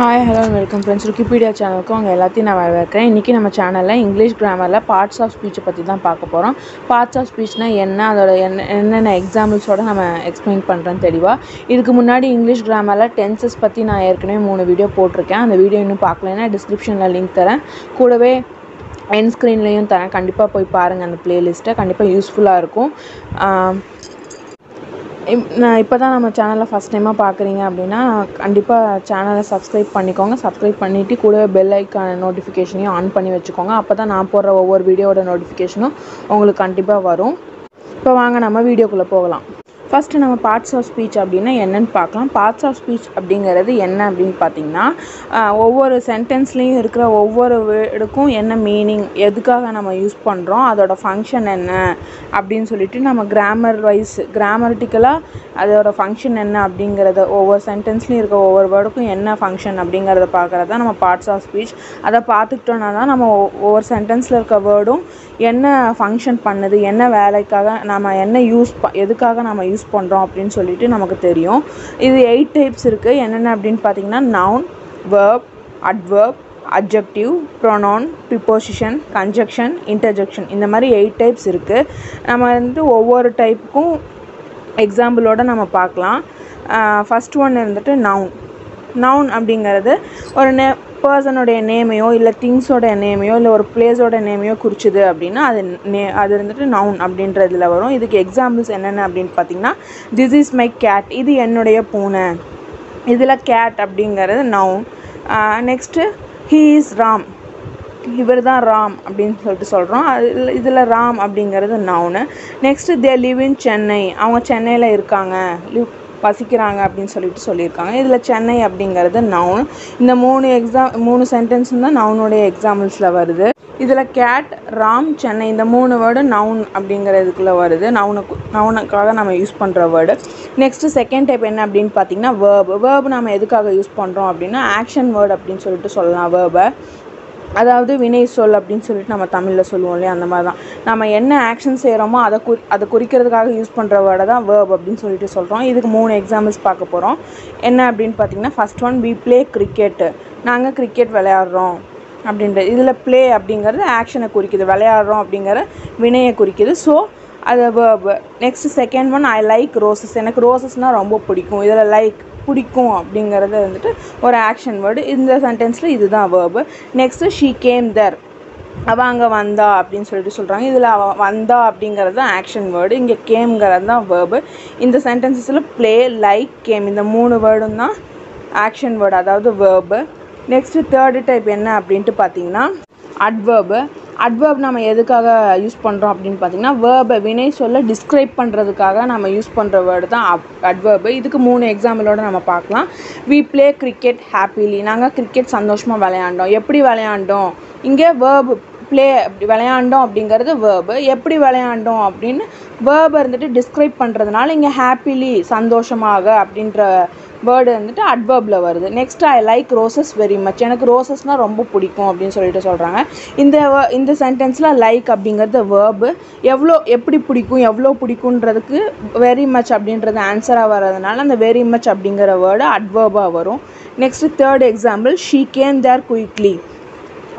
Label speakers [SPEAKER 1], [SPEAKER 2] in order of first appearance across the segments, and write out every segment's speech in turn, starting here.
[SPEAKER 1] Hi hello welcome friends Wikipedia சேனலுக்கு அவங்க எல்லாத்தையும் நான் வரவேற்கிறேன். இன்றைக்கி நம்ம சேனலில் இங்கிலீஷ் கிராமரில் பார்ட்ஸ் ஆஃப் ஸ்பீச்சை பற்றி தான் பார்க்க போகிறோம் பார்ட்ஸ் ஆஃப் ஸ்பீச்னால் என்ன அதோட என்ன என்னென்ன எக்ஸாம்பிள்ஸோடு நம்ம எக்ஸ்பிளைன் பண்ணுறேன் தெளிவாக இதுக்கு முன்னாடி இங்கிலீஷ் கிராமரில் டென்சஸ் பற்றி நான் ஏற்கனவே மூணு வீடியோ போட்டிருக்கேன். அந்த வீடியோ இன்னும் பார்க்கலன்னா டிஸ்கிரிப்ஷனில் லிங்க் தரேன். கூடவே என் ஸ்க்ரீன்லேயும் தரேன். கண்டிப்பாக போய் பாருங்கள் அந்த ப்ளேலிஸ்ட்டை கண்டிப்பாக யூஸ்ஃபுல்லாக இருக்கும். இப்- நான் இப்போ தான் நம்ம சேனலை ஃபஸ்ட் டைமாக பார்க்குறீங்க அப்படின்னா கண்டிப்பாக சேனலை சப்ஸ்கிரைப் பண்ணிக்கோங்க. சப்ஸ்கிரைப் பண்ணிவிட்டு கூடவே பெல் ஐக்கான நோட்டிஃபிகேஷனையும் ஆன் பண்ணி வச்சுக்கோங்க. அப்போ தான் நான் போடுற ஒவ்வொரு வீடியோட நோட்டிஃபிகேஷனும் உங்களுக்கு கண்டிப்பாக வரும். இப்போ வாங்க நம்ம வீடியோக்குள்ளே போகலாம். ஃபஸ்ட்டு நம்ம பார்ட்ஸ் ஆஃப் ஸ்பீச் அப்படின்னா என்னென்னு பார்க்கலாம். பார்ட்ஸ் ஆஃப் ஸ்பீச் அப்படிங்கிறது என்ன அப்படின்னு பார்த்தீங்கன்னா ஒவ்வொரு சென்டென்ஸ்லேயும் இருக்கிற ஒவ்வொரு வேர்டுக்கும் என்ன மீனிங் எதுக்காக நம்ம யூஸ் பண்ணுறோம் அதோட ஃபங்க்ஷன் என்ன அப்படின்னு சொல்லிட்டு நம்ம கிராமர் வைஸ் கிராமரிட்டிக்கலாக அதோட ஃபங்க்ஷன் என்ன அப்படிங்கிறத ஒவ்வொரு சென்டென்ஸ்லேயும் இருக்க ஒவ்வொரு வேர்டுக்கும் என்ன ஃபங்க்ஷன் அப்படிங்கிறத பார்க்குறது தான் நம்ம பார்ட்ஸ் ஆஃப் ஸ்பீச் அதை பார்த்துக்கிட்டோன்னா தான் நம்ம ஒவ்வொரு சென்டென்ஸில் இருக்க வேர்டும் என்ன ஃபங்க்ஷன் பண்ணுது என்ன வேலைக்காக நம்ம என்ன யூஸ் ப எதுக்காக நம்ம யூஸ் பண்ணுறோம் அப்படின்னு சொல்லிட்டு நமக்கு தெரியும். இது எயிட் டைப்ஸ் இருக்குது என்னென்ன அப்படின்னு பார்த்தீங்கன்னா noun verb adverb adjective pronoun preposition conjunction interjection இந்த மாதிரி எயிட் டைப்ஸ் இருக்குது நம்ம வந்து ஒவ்வொரு டைப்புக்கும் எக்ஸாம்பிளோடு நம்ம பார்க்கலாம். ஃபஸ்ட் ஒன் இருந்துட்டு நவுன் நவுன் அப்படிங்கிறது ஒரு நே பர்சனுடைய நேமையோ இல்லை திங்ஸோட நேமையோ இல்லை ஒரு பிளேஸோட நேமையோ குறிச்சுது அப்படின்னா அது நே அது இருந்துட்டு நவுன் அப்படின்றதுல வரும். இதுக்கு எக்ஸாம்பிள்ஸ் என்னென்ன அப்படின்னு பார்த்தீங்கன்னா திஸ் இஸ் மை கேட் இது என்னுடைய பூனை. இதில் கேட் அப்படிங்கிறது noun next he is Ram இவர் தான் ராம் அப்படின்னு சொல்லிட்டு சொல்கிறோம் அதில் இதில் ராம் அப்படிங்கிறது noun next they live in Chennai அவங்க சென்னையில் இருக்காங்க. லிவ் பசிக்கிறாங்க அப்படின்னு சொல்லிட்டு சொல்லியிருக்காங்க. இதில் சென்னை அப்படிங்கிறது நவுன் இந்த மூணு எக்ஸாம் மூணு சென்டென்ஸும் தான் நவுனுடைய எக்ஸாம்பிள்ஸில் வருது. இதில் கேட் ராம் சென்னை இந்த மூணு வேர்டு நவுன் அப்படிங்கிறதுக்குள்ளே வருது. நவுனுக்கு நவுனுக்காக நம்ம யூஸ் பண்ணுற வேர்டு நெக்ஸ்ட்டு செகண்ட் டைப் என்ன அப்படின்னு பார்த்தீங்கன்னா வேர்பு வேர்பு நம்ம எதுக்காக யூஸ் பண்ணுறோம் அப்படின்னா ஆக்ஷன் வேர்டு அப்படின்னு சொல்லிட்டு சொல்லலாம். வேர்பை அதாவது வினை சொல் அப்படின்னு சொல்லிட்டு நம்ம தமிழில் சொல்லுவோம் இல்லையா அந்த மாதிரி தான் நம்ம என்ன ஆக்ஷன் செய்கிறோமோ அதை குறி அதை குறிக்கிறதுக்காக யூஸ் பண்ணுற வேர்டை தான் வேர்ப் அப்படின்னு சொல்லிட்டு சொல்கிறோம் இதுக்கு மூணு எக்ஸாம்பிள்ஸ் பார்க்க போகிறோம் என்ன அப்படின்னு பார்த்தீங்கன்னா first one we play cricket நாங்கள் கிரிக்கெட் விளையாடுறோம் அப்படின்றது. இதில் ப்ளே அப்படிங்கிறது ஆக்ஷனை குறிக்குது விளையாடுறோம் அப்படிங்கிற வினையை குறிக்குது. ஸோ அது verb next second one I like roses எனக்கு ரோசஸ்னால் ரொம்ப பிடிக்கும். இதில் லைக் பிடிக்கும் அப்படிங்கிறது வந்துட்டு ஒரு ஆக்ஷன் வேர்டு இந்த சென்டென்ஸில் இதுதான் verb next she came there அவள் அங்கே வந்தா அப்படின்னு சொல்லிட்டு சொல்கிறாங்க இதில் அவள் வந்தா அப்படிங்கிறது தான் ஆக்ஷன் வேர்டு இங்கே கேம்ங்கிறது தான் வேர்பு இந்த சென்டென்சஸில் ப்ளே லைக் கேம் இந்த மூணு வேர்டும் தான் ஆக்ஷன் வேர்டு அதாவது வேர்பு நெக்ஸ்ட்டு தேர்டு டைப் என்ன அப்படின்ட்டு பார்த்தீங்கன்னா அட்வேர்பு அட்வர்ப் நம்ம எதுக்காக யூஸ் பண்ணுறோம் அப்படின்னு பார்த்தீங்கன்னா வேர்பை வினை சொல்ல டிஸ்கிரைப் பண்ணுறதுக்காக நம்ம யூஸ் பண்ணுற வேர்டு தான் அட்வேர்பு இதுக்கு மூணு எக்ஸாம்பிளோட நம்ம பார்க்கலாம். வி ப்ளே கிரிக்கெட் ஹாப்பிலி நாங்கள் கிரிக்கெட் சந்தோஷமாக விளையாண்டோம். எப்படி விளையாண்டோம்? இங்கே வேர்பு ப்ளே அப்படி விளையாண்டோம் அப்படிங்கிறது வேர்பு எப்படி விளையாண்டோம் அப்படின்னு வேர்பை இருந்துட்டு டிஸ்கிரைப் பண்ணுறதுனால இங்கே ஹாப்பிலி சந்தோஷமாக அப்படின்ற வேர்டு வந்துட்டு அட்வர்பில் வருது. Next I like roses very much எனக்கு ரோசஸ்னால் ரொம்ப பிடிக்கும் அப்படின்னு சொல்லிட்டு சொல்கிறாங்க இந்த இந்த சென்டென்ஸில் லைக் அப்படிங்கிறது வேர்பு எவ்வளோ எப்படி பிடிக்கும் எவ்வளோ பிடிக்குன்றதுக்கு வெரி மச் அப்படின்றது ஆன்சராக வர்றதுனால அந்த வெரி மச் அப்படிங்கிற வேர்டு அட்வர்பாக வரும். Next third example she came there quickly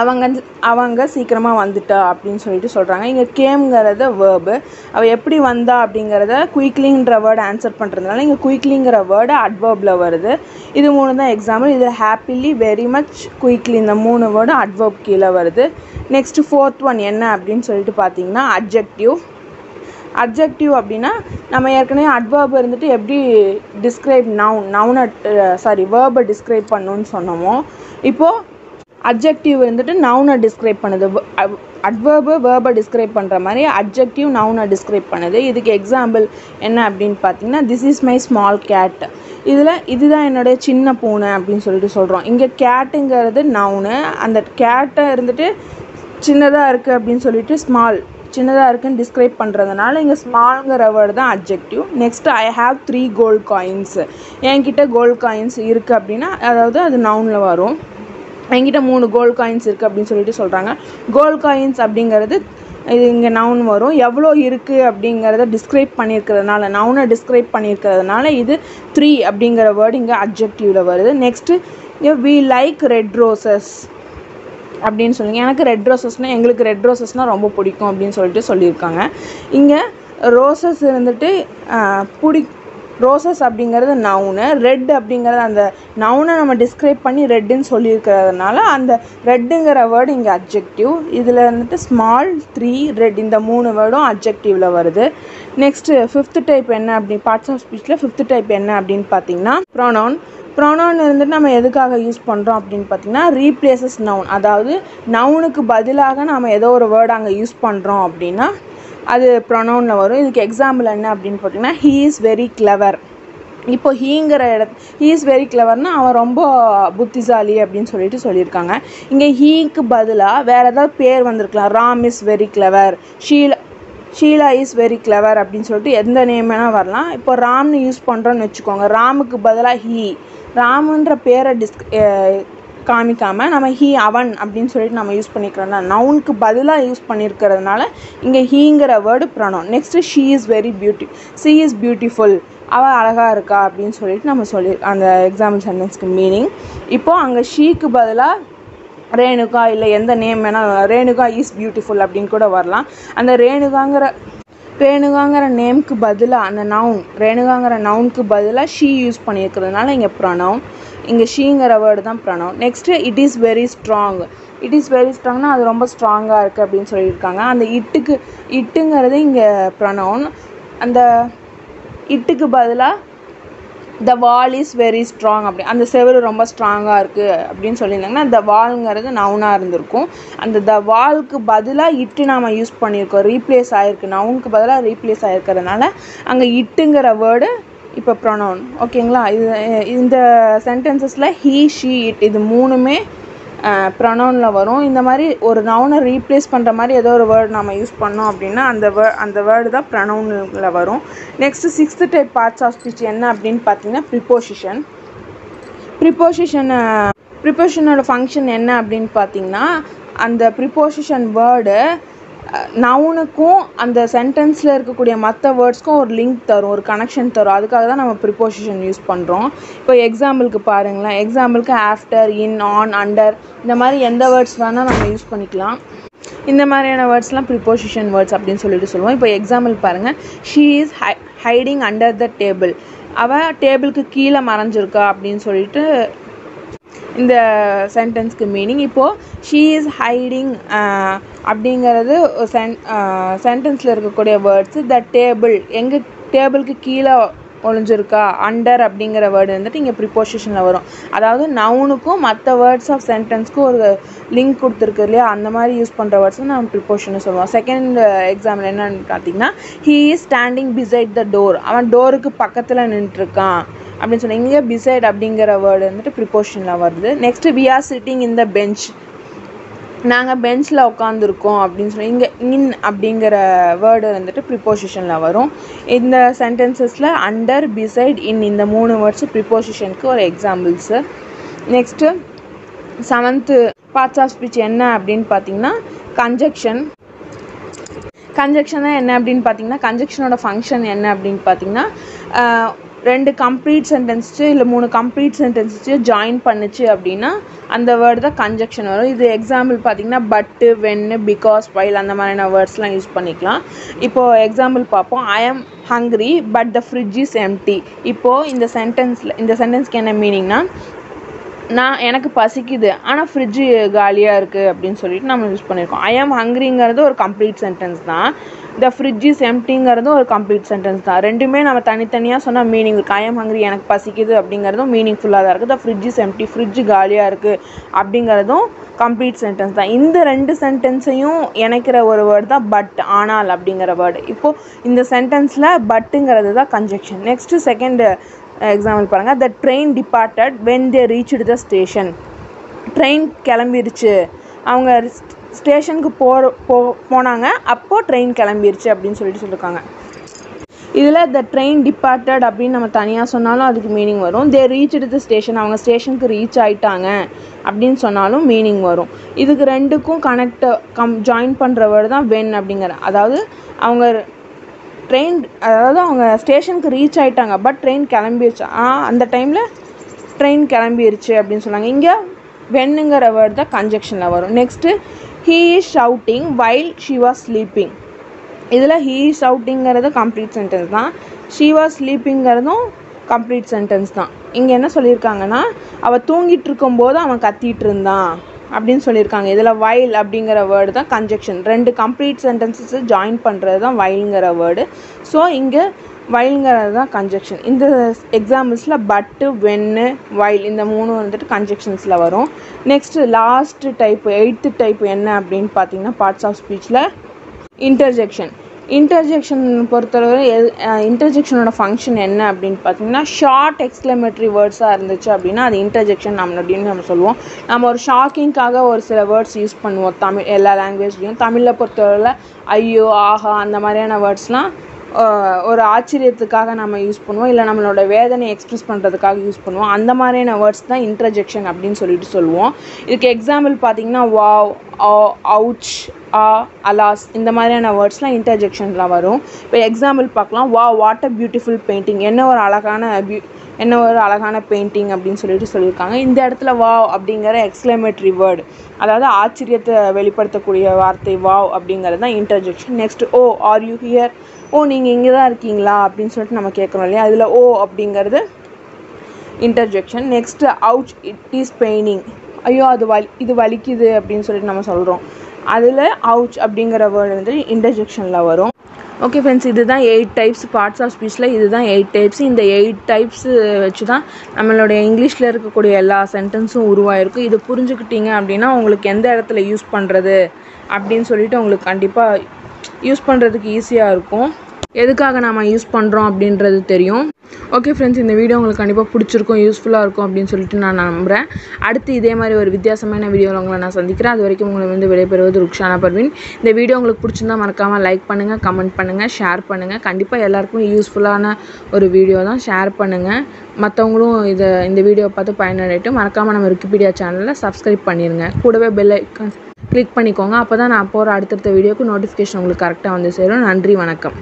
[SPEAKER 1] அவங்க அவங்க சீக்கிரமாக வந்துட்டா அப்படின்னு சொல்லிட்டு சொல்கிறாங்க இங்கே கேம்ங்கிறத வேர்பு அவள் எப்படி வந்தா அப்படிங்கிறத குயிக்லிங்கிற வேர்டு ஆன்சர் பண்ணுறதுனால இங்கே குயிக்லிங்கிற வேர்டு அட்வர்பில் வருது. இது மூணு தான் எக்ஸாம்பிள் இது ஹாப்பிலி வெரி மச் குயிக்லி இந்த மூணு வேர்டு அட்வர்ப் கீழே வருது. நெக்ஸ்ட் ஃபோர்த் ஒன் என்ன அப்படின்னு சொல்லிட்டு பார்த்தீங்கன்னா அட்ஜெக்டிவ் அட்ஜெக்டிவ் அப்படின்னா நம்ம ஏற்கனவே அட்வர்ப் இருந்துட்டு எப்படி டிஸ்கிரைப் நவுன் நவுனை சாரி வேர்பை டிஸ்கிரைப் பண்ணணும்னு சொன்னோமோ இப்போது அப்ஜெக்டிவ் வந்துட்டு நவுனை டிஸ்கிரைப் பண்ணுது. அட்வர்பு வேர்பை டிஸ்கிரைப் பண்ணுற மாதிரி அப்ஜெக்டிவ் நவுனை டிஸ்கிரைப் பண்ணுது. இதுக்கு எக்ஸாம்பிள் என்ன அப்படின்னு பார்த்தீங்கன்னா this is my small cat இதில் இதுதான் என்னுடைய சின்ன பூனை அப்படின்னு சொல்லிட்டு சொல்கிறோம் இங்கே கேட்டுங்கிறது நவுனு அந்த கேட்டை இருந்துட்டு சின்னதாக இருக்குது அப்படின்னு சொல்லிட்டு ஸ்மால் சின்னதாக இருக்குன்னு டிஸ்கிரைப் பண்ணுறதுனால இங்கே ஸ்மால்ங்கிற வேர்டு தான் adjective next I have three gold coins என்கிட்ட கோல்ட் காயின்ஸ் இருக்குது அப்படின்னா அதாவது அது நவுனில் வரும். என்கிட்ட மூணு கோல்ட் காயின்ஸ் இருக்குது அப்படின்னு சொல்லிட்டு சொல்கிறாங்க கோல்ட் காயின்ஸ் அப்படிங்கிறது இது இங்கே நவுன் வரும். எவ்வளோ இருக்குது அப்படிங்கிறத டிஸ்கிரைப் பண்ணியிருக்கிறதுனால நவுனை டிஸ்கிரைப் பண்ணியிருக்கிறதுனால இது த்ரீ அப்படிங்கிற வேர்டு இங்கே அப்ஜெக்டிவில் வருது. Next we like red roses அப்படின்னு சொல்லுங்கள் எனக்கு ரெட் ரோசஸ்னால் எங்களுக்கு ரெட் ரோசஸ்னால் ரொம்ப பிடிக்கும் அப்படின்னு சொல்லிட்டு சொல்லியிருக்காங்க. இங்கே ரோசஸ் இருந்துட்டு பிடி ரோசஸ் அப்படிங்கிறது நவுனு ரெட் அப்படிங்கிறது அந்த நவுனை நம்ம டிஸ்கிரைப் பண்ணி ரெட்டுன்னு சொல்லியிருக்கிறதுனால அந்த ரெட்டுங்கிற வேர்டு இங்கே அப்ஜெக்டிவ் இதில் வந்துட்டு ஸ்மால் த்ரீ ரெட் இந்த மூணு வேர்டும் அப்ஜெக்டிவில் வருது. நெக்ஸ்ட்டு ஃபிஃப்த்து டைப் என்ன அப்படி பார்ட்ஸ் ஆஃப் ஸ்பீச்சில் ஃபிஃப்த்து டைப் என்ன அப்படின்னு பார்த்தீங்கன்னா ப்ரோனோன் ப்ரோனோன் இருந்துட்டு நம்ம எதுக்காக யூஸ் பண்ணுறோம் அப்படின்னு பார்த்தீங்கன்னா ரீப்ளேசஸ் நவுன் அதாவது நவுனுக்கு பதிலாக நம்ம ஏதோ ஒரு வேர்டு அங்கே யூஸ் பண்ணுறோம் அப்படின்னா அது ப்ரொனவுனில் வரும். இதுக்கு எக்ஸாம்பிள் என்ன அப்படின்னு பார்த்தீங்கன்னா ஹீ இஸ் வெரி கிளவர் இப்போ ஹீங்கிற இட ஹீ இஸ் வெரி கிளவர்னா அவன் ரொம்ப புத்திசாலி அப்படின்னு சொல்லிட்டு சொல்லியிருக்காங்க. இங்கே ஹீக்கு பதிலாக வேறு ஏதாவது பேர் வந்திருக்கலாம். Ram is very clever Sheela Sheela is very clever அப்படின்னு சொல்லிட்டு எந்த நேம் வேணால் வரலாம். இப்போ ராம்னு யூஸ் பண்ணுறோன்னு வச்சுக்கோங்க. ராமுக்கு பதிலாக ஹீ ராமுன்ற பேரை டிஸ்க் காமிக்காமல் நம்ம ஹீ அவன் அப்படின்னு சொல்லிட்டு நம்ம யூஸ் பண்ணிக்கிறோம்ல நவுனுக்கு பதிலாக யூஸ் பண்ணியிருக்கிறதுனால இங்கே ஹீங்கிற word pronoun next she is very beauty she is beautiful அவள் அழகாக இருக்கா அப்படின்னு சொல்லிட்டு நம்ம சொல்லி அந்த எக்ஸாம்பிள் சென்டென்ஸ்க்கு மீனிங் இப்போது அங்கே ஷீக்கு பதிலாக ரேணுகா இல்லை எந்த நேம் வேணால் ரேணுகா இஸ் பியூட்டிஃபுல் அப்படின்னு கூட வரலாம். அந்த ரேணுகாங்கிற ரேணுகாங்கிற நேம்க்கு பதிலாக அந்த நவுன் ரேணுகாங்கிற நவுனுக்கு பதிலாக ஷீ யூஸ் பண்ணியிருக்கிறதுனால இங்கே ப்ரொனவுன் இங்கே ஷீங்கிற வேர்டு தான் pronoun next it is very strong it is very ஸ்ட்ராங்னா அது ரொம்ப ஸ்ட்ராங்காக இருக்குது அப்படின்னு சொல்லியிருக்காங்க. அந்த இட்டுக்கு இட்டுங்கிறது இங்கே ப்ரொனவுன் அந்த இட்டுக்கு பதிலாக the wall is very strong அப்படி. அந்த செவரு ரொம்ப ஸ்ட்ராங்காக இருக்குது அப்படின்னு சொல்லியிருந்தாங்கன்னா த வால்ங்கிறது நவுனாக இருந்திருக்கும். அந்த த வால்க்கு பதிலாக இட்டு நாம் யூஸ் பண்ணியிருக்கோம். ரீப்ளேஸ் ஆகிருக்கு நவுனுக்கு பதிலாக ரீப்ளேஸ் ஆகிருக்கிறதுனால அங்கே இட்டுங்கிற வேர்டு இப்போ ப்ரொனவுன் ஓகேங்களா இது இந்த சென்டென்சஸில் ஹீ ஷீ இட் இது மூணுமே ப்ரொனவுனில் வரும். இந்த மாதிரி ஒரு நவுனை ரீப்ளேஸ் பண்ணுற மாதிரி ஏதோ ஒரு வேர்டு நம்ம யூஸ் பண்ணோம் அப்படின்னா அந்த வே அந்த வேர்டு தான் ப்ரொனவுனில் வரும். Next sixth type parts of speech என்ன அப்படின்னு பார்த்தீங்கன்னா ப்ரிப்போசிஷன் ப்ரிப்போசிஷனை ப்ரிப்போசிஷனோட ஃபங்க்ஷன் என்ன அப்படின்னு பார்த்தீங்கன்னா அந்த ப்ரிப்போசிஷன் வேர்டு நவுனுக்கும் அந்த சென்டென்ஸில் இருக்கக்கூடிய மற்ற வேர்ட்ஸ்க்கும் ஒரு லிங்க் தரும் ஒரு கனெக்ஷன் தரும். அதுக்காக தான் நம்ம ப்ரிப்போசிஷன் யூஸ் பண்ணுறோம் இப்போ எக்ஸாம்பிளுக்கு பாருங்களேன். எக்ஸாம்பிளுக்கு ஆஃப்டர் இன் ஆன் அண்டர் இந்த மாதிரி எந்த வேர்ட்ஸ் வேணால் நம்ம யூஸ் பண்ணிக்கலாம். இந்த மாதிரியான வேர்ட்ஸ்லாம் ப்ரிப்போசிஷன் வேர்ட்ஸ் அப்படின்னு சொல்லிட்டு சொல்லுவோம். இப்போ எக்ஸாம்பிள் பாருங்கள் she is hi hiding under the table அவள் டேபிளுக்கு கீழே மறைஞ்சிருக்கா அப்படின்னு சொல்லிட்டு இந்த சென்டென்ஸ்க்கு மீனிங் இப்போது ஷீ இஸ் ஹைடிங் அப்படிங்கிறது சென் சென்டென்ஸில் uh, இருக்கக்கூடிய வேர்ட்ஸு த டேபிள் எங்கள் டேபிளுக்கு கீழே ஒழிஞ்சிருக்கா அண்டர் அப்படிங்கிற வேர்டு வந்துட்டு இங்கே ப்ரிப்போசிஷனில் வரும். அதாவது நவுனுக்கும் மற்ற வேர்ட்ஸ் ஆஃப் சென்டென்ஸ்க்கும் ஒரு லிங்க் கொடுத்துருக்கு இல்லையா? அந்த மாதிரி யூஸ் பண்ணுற வேர்ட்ஸ் நம்ம ப்ரிப்போஷன் சொல்லுவோம். செகண்ட் எக்ஸாம்பிள் என்னன்னு பார்த்தீங்கன்னா he is standing beside the door அவன் டோருக்கு பக்கத்தில் நின்றுட்டுருக்கான் அப்படின்னு சொன்னால் இங்கே பிசைட் அப்படிங்கிற வேர்டு வந்துட்டு ப்ரிப்போஷனில் வருது. Next we are sitting in the bench நாங்கள் பெஞ்சில் உட்காந்துருக்கோம் அப்படின்னு சொல்லி இங்கே இன் அப்படிங்கிற வேர்டு வந்துட்டு ப்ரிப்போசிஷனில் வரும். இந்த சென்டென்சஸில் அண்டர் பிசைட் இன் இந்த மூணு வேர்ட்ஸு ப்ரிப்போசிஷனுக்கு ஒரு examples next seventh parts of speech என்ன அப்படின்னு பார்த்தீங்கன்னா கன்ஜெக்ஷன் கன்ஜெக்ஷனாக என்ன அப்படின்னு பார்த்தீங்கன்னா கன்ஜெக்ஷனோட ஃபங்க்ஷன் என்ன அப்படின்னு பார்த்தீங்கன்னா ரெண்டு கம்ப்ளீட் சென்டென்ஸு இல்லை மூணு கம்ப்ளீட் சென்டென்ஸு ஜாயின் பண்ணுச்சு அப்படின்னா அந்த வேர்டு தான் கன்ஜெக்ஷன் வரும். இது எக்ஸாம்பிள் பார்த்தீங்கன்னா பட்டு வென்னு பிகாஸ் வைல் அந்த மாதிரியான வேர்ட்ஸ்லாம் யூஸ் பண்ணிக்கலாம். இப்போது எக்ஸாம்பிள் பார்ப்போம். I am hungry but the fridge is empty இப்போது இந்த சென்டென்ஸில் இந்த சென்டென்ஸ்க்கு என்ன மீனிங்னா நான் எனக்கு பசிக்குது ஆனால் ஃப்ரிட்ஜு காலியாக இருக்குது அப்படின்னு சொல்லிட்டு நம்ம யூஸ் பண்ணியிருக்கோம் ஐ ஆம் ஹங்க்ரிங்கிறது ஒரு கம்ப்ளீட் சென்டென்ஸ் தான். த ஃப்ரிட்ஜ் இஸ் எம்டிங்கிறதும் ஒரு கம்ப்ளீட் சென்டென்ஸ் தான். ரெண்டுமே நம்ம தனித்தனியாக சொன்னால் மீனிங் இருக்குது ஐ ஆம் ஹங்க்ரி எனக்கு பசிக்குது அப்படிங்கிறதும் மீனிங்ஃபுல்லாக தான் இருக்குது the fridge is empty fridge காலியாக இருக்குது அப்படிங்கிறதும் கம்ப்ளீட் சென்டென்ஸ் தான். இந்த ரெண்டு சென்டென்ஸையும் இணைக்கிற ஒரு வேர்டு தான் பட் ஆனால் அப்படிங்கிற வேர்டு இப்போது இந்த சென்டென்ஸில் பட்டுங்கிறது தான் கன்ஜெக்ஷன் நெக்ஸ்ட்டு செகண்ட் எக்ஸாம்பிள் பாருங்கள் the train departed when they reached the station train கிளம்பிருச்சு. அவங்க ஸ்டேஷனுக்கு போகிற போ போனாங்க. அப்போது ட்ரெயின் கிளம்பிருச்சு அப்படின்னு சொல்லிட்டு சொல்லியிருக்காங்க இதில் த ட்ரெயின் டிபார்ட்டட் அப்படின்னு நம்ம தனியாக சொன்னாலும் அதுக்கு மீனிங் வரும். தே ரீச் த ஸ்டேஷன் அவங்க ஸ்டேஷனுக்கு ரீச் ஆகிட்டாங்க அப்படின்னு சொன்னாலும் மீனிங் வரும். இதுக்கு ரெண்டுக்கும் கனெக்ட் கம் ஜாயின் பண்ணுற வேர்டு தான் வென் அப்படிங்கிற அதாவது அவங்க ட்ரெயின் அதாவது அவங்க ஸ்டேஷனுக்கு ரீச் ஆகிட்டாங்க பட் ட்ரெயின் கிளம்பிடுச்சு ஆ அந்த டைமில் ட்ரெயின் கிளம்பிருச்சு அப்படின்னு சொன்னாங்க. இங்கே வென்னுங்கிற வேர்ட் தான் கன்ஜெக்ஷனில் வரும். Next he is shouting while she was sleeping இதில் ஹீ இஸ் ஷவுட்டிங்கிறது கம்ப்ளீட் சென்டென்ஸ் தான். ஷி வாஸ் ஸ்லீப்பிங்கிறதும் கம்ப்ளீட் சென்டென்ஸ் தான். இங்கே என்ன சொல்லியிருக்காங்கன்னா அவள் தூங்கிட்டு இருக்கும்போது அவன் கத்திட்டு இருந்தான் அப்படின்னு சொல்லியிருக்காங்க. இதில் வைல் அப்படிங்கிற வேர்டு தான் கன்ஜெக்ஷன் ரெண்டு கம்ப்ளீட் சென்டென்சஸ் ஜாயின் பண்ணுறது தான் வைல்ங்கிற வேர்டு ஸோ இங்கே வைல்ங்கிறது தான் கன்ஜெக்ஷன் இந்த எக்ஸாம்பிள்ஸில் பட்டு வென்னு வைல் இந்த மூணு வந்துட்டு கன்ஜெக்ஷன்ஸில் வரும். Next last type eighth type என்ன அப்படின்னு பார்த்தீங்கன்னா பார்ட்ஸ் ஆஃப் ஸ்பீச்சில் இன்டர்ஜெக்ஷன் இன்டர்ஜெக்ஷன் பொறுத்தளவு இன்டர்ஜெக்ஷனோட ஃபங்க்ஷன் என்ன அப்படின்னு பார்த்தீங்கன்னா ஷார்ட் எக்ஸ்க்ளமேட்டரி வேர்ட்ஸாக இருந்துச்சு அப்படின்னா அது இன்டர்ஜெக்ஷன் நம்ம அப்படின்னு நம்ம சொல்லுவோம். நம்ம ஒரு ஷாக்கிங்காக ஒரு சில வேர்ட்ஸ் யூஸ் பண்ணுவோம். தமிழ் எல்லா லாங்குவேஜ்லேயும் தமிழில் பொறுத்தளவில் ஐயோ ஆஹா அந்த மாதிரியான வேர்ட்ஸ்லாம் ஒரு ஆச்சரியத்துக்காக நம்ம யூஸ் பண்ணுவோம். இல்லை நம்மளோட வேதனையை எக்ஸ்ப்ரெஸ் பண்ணுறதுக்காக யூஸ் பண்ணுவோம். அந்த மாதிரியான வேர்ட்ஸ் தான் இன்ட்ரஜெக்ஷன் அப்படின்னு சொல்லிட்டு சொல்லுவோம். இதுக்கு எக்ஸாம்பிள் பார்த்தீங்கன்னா வாவ் அவுச் ஆ அலாஸ் இந்த மாதிரியான வேர்ட்ஸ்லாம் இன்டர்ஜெக்ஷன்லாம் வரும். இப்போ எக்ஸாம்பிள் பார்க்கலாம். வா வாட் அ பியூட்டிஃபுல் பெயிண்டிங் என்ன ஒரு அழகான பியூ என்ன ஒரு அழகான பெயிண்டிங் அப்படின்னு சொல்லிட்டு சொல்லியிருக்காங்க. இந்த இடத்துல வாவ் அப்படிங்கிற எக்ஸ்க்ளமேட்ரி வேர்டு அதாவது ஆச்சரியத்தை வெளிப்படுத்தக்கூடிய வார்த்தை வாவ் அப்படிங்கிறது தான் interjection next oh are you here oh நீங்கள் இங்கே தான் இருக்கீங்களா? அப்படின்னு சொல்லிட்டு நம்ம கேட்குறோம் இல்லையா? அதில் ஓ அப்படிங்கிறது interjection next ouch it is paining ஐயோ அது வலி இது வலிக்குது அப்படின்னு சொல்லிட்டு நம்ம சொல்கிறோம் அதில் அவுச் அப்படிங்கிற வேர்டு வந்து இன்டர்ஜெக்ஷனில் வரும். ஓகே ஃப்ரெண்ட்ஸ் இதுதான் எயிட் டைப்ஸ் பார்ட்ஸ் ஆஃப் ஸ்பீச்சில் இதுதான் எயிட் டைப்ஸ் இந்த எயிட் டைப்ஸ் வச்சு தான் நம்மளுடைய இங்கிலீஷில் இருக்கக்கூடிய எல்லா சென்டென்ஸும் உருவாயிருக்கும் இது புரிஞ்சுக்கிட்டீங்க அப்படின்னா உங்களுக்கு எந்த இடத்துல யூஸ் பண்ணுறது அப்படின்னு சொல்லிட்டு உங்களுக்கு கண்டிப்பாக யூஸ் பண்ணுறதுக்கு ஈஸியாக இருக்கும். எதுக்காக நாம் யூஸ் பண்ணுறோம் அப்படின்றது தெரியும். ஓகே ஃப்ரெண்ட்ஸ் இந்த வீடியோ உங்களுக்கு கண்டிப்பாக பிடிச்சிருக்கும் யூஸ்ஃபுல்லாக இருக்கும் அப்படின்னு சொல்லிட்டு நான் நம்புகிறேன் அடுத்து இதே மாதிரி ஒரு வித்தியாசமான வீடியோவில் உங்களை நான் சந்திக்கிறேன். அது வரைக்கும் உங்களை வந்து விடைபெறுவது ருக்ஷானா பர்வீன். இந்த வீடியோ உங்களுக்கு பிடிச்சிருந்தா மறக்காமல் லைக் பண்ணுங்கள் கமெண்ட் பண்ணுங்கள் ஷேர் பண்ணுங்கள் கண்டிப்பாக எல்லாருக்கும் யூஸ்ஃபுல்லான ஒரு வீடியோ தான். ஷேர் பண்ணுங்கள் மற்றவங்களும் இதை இந்த வீடியோ பார்த்து பயனடைட்டு மறக்காமல் நம்ம விக்கிபீடியா சேனலில் சப்ஸ்கிரைப் பண்ணிடுங்க கூடவே பெல் கிளிக் பண்ணிக்கோங்க. அப்போ தான் நான் போகிற அடுத்தடுத்த வீடியோக்கு நோட்டிஃபிகேஷன் உங்களுக்கு கரெக்டாக வந்து சேரும். நன்றி வணக்கம்.